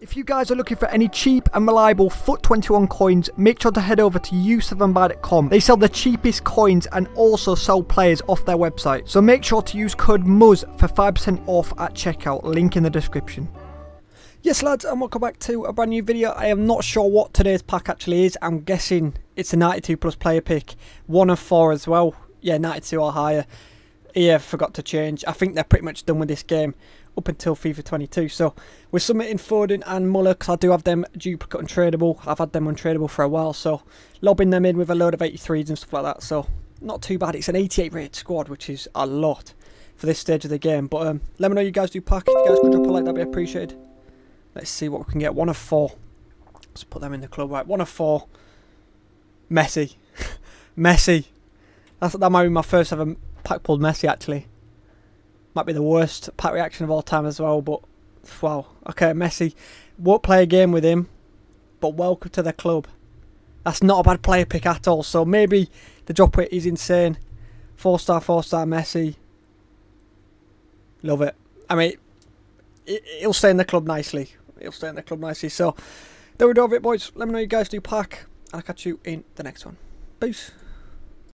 If you guys are looking for any cheap and reliable FUT 21 coins, make sure to head over to u7buy.com. They sell the cheapest coins and also sell players off their website. So make sure to use code MUZZ for 5% off at checkout, link in the description. Yes lads and welcome back to a brand new video. I am not sure what today's pack actually is. I'm guessing it's a 92 plus player pick. One of four as well. Yeah, 92 or higher. Yeah, forgot to change. I think they're pretty much done with this game up until FIFA 22. So we're submitting Foden and Muller because I do have them duplicate untradeable. I've had them untradeable for a while, so lobbing them in with a load of 83s and stuff like that. So not too bad. It's an 88 rated squad, which is a lot for this stage of the game. But um, let me know you guys do pack. If you guys could drop a like, that'd be appreciated. Let's see what we can get. One of four. Let's put them in the club. Right, one of four. Messi. Messi. That's, that might be my first ever pack pulled Messi, actually. Might be the worst pack reaction of all time as well, but wow. Okay, Messi. Won't play a game with him, but welcome to the club. That's not a bad player pick at all. So maybe the drop rate is insane. Four star, four star Messi. Love it. I mean, he'll stay in the club nicely. He'll stay in the club nicely. So there we go, it, boys. Let me know you guys do pack, and I'll catch you in the next one. Peace.